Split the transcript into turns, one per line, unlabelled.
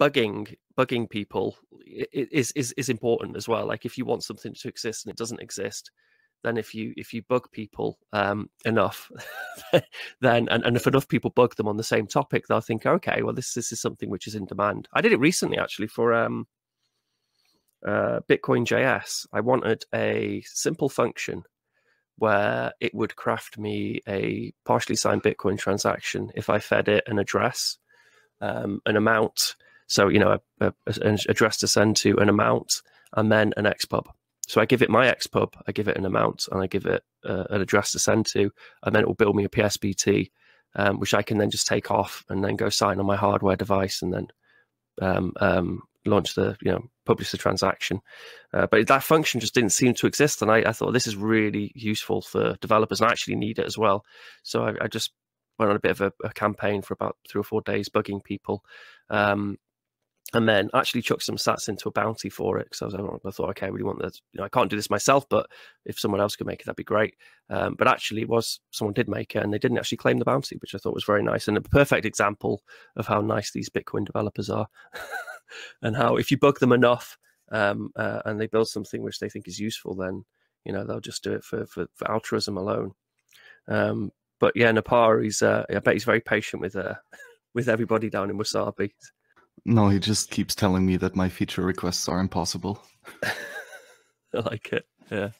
bugging bugging people is is is important as well. Like if you want something to exist and it doesn't exist, then if you if you bug people um, enough, then and, and if enough people bug them on the same topic, they'll think, okay, well this this is something which is in demand. I did it recently actually for um, uh, Bitcoin JS. I wanted a simple function where it would craft me a partially signed Bitcoin transaction if I fed it an address, um, an amount. So you know, a, a, an address to send to, an amount, and then an XPub. So I give it my XPub, I give it an amount, and I give it uh, an address to send to, and then it will build me a PSBT, um, which I can then just take off and then go sign on my hardware device, and then um, um, launch the you know publish the transaction. Uh, but that function just didn't seem to exist, and I, I, thought this is really useful for developers, and I actually need it as well. So I, I just went on a bit of a, a, campaign for about three or four days, bugging people, um, and then actually chucked some sats into a bounty for it because I, I, thought, okay, I really want that. You know, I can't do this myself, but if someone else could make it, that'd be great. Um, but actually, it was someone did make it, and they didn't actually claim the bounty, which I thought was very nice and a perfect example of how nice these Bitcoin developers are, and how if you bug them enough um, uh, and they build something which they think is useful, then you know they'll just do it for for, for altruism alone. Um, but yeah, Nopara, he's uh, I bet he's very patient with uh, with everybody down in Wasabi.
No, he just keeps telling me that my feature requests are impossible.
I like it. Yeah.